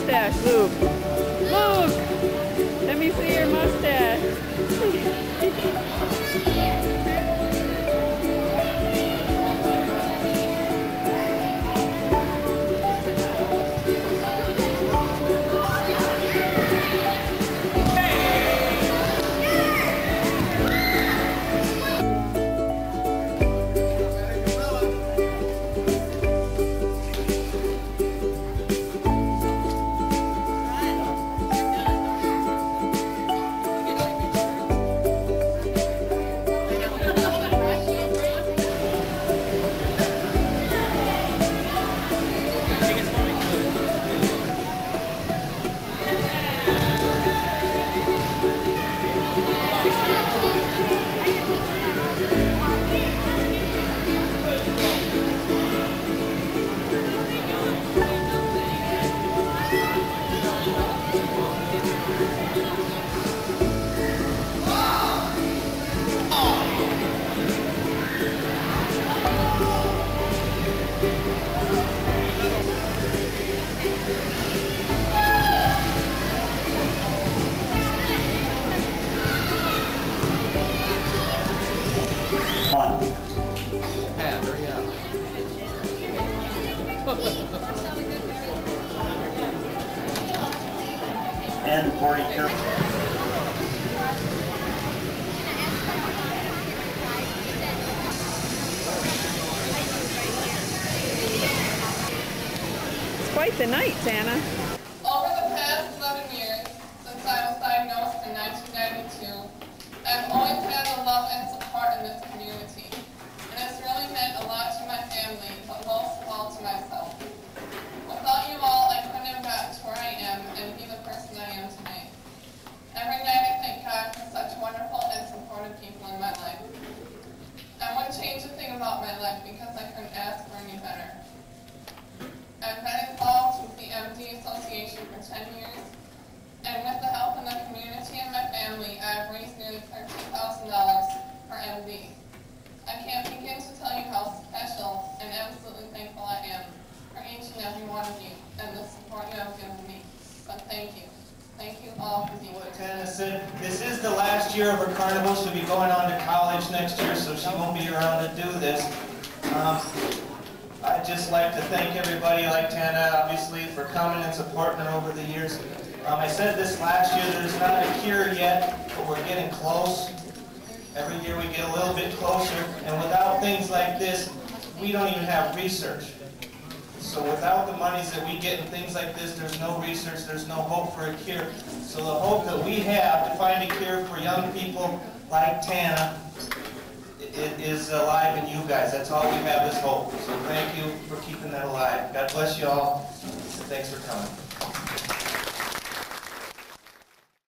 mustache, Luke. and. It's quite the night, Anna. Said, this is the last year of her carnival. She'll be going on to college next year, so she won't be around to do this. Um, I'd just like to thank everybody like Tana, obviously, for coming and supporting her over the years. Um, I said this last year, there's not a cure yet, but we're getting close. Every year we get a little bit closer, and without things like this, we don't even have research. So without the monies that we get and things like this, there's no research, there's no hope for a cure. So the hope that we have to find a cure for young people like Tana is alive in you guys. That's all we have is hope. So thank you for keeping that alive. God bless you all. Thanks for coming.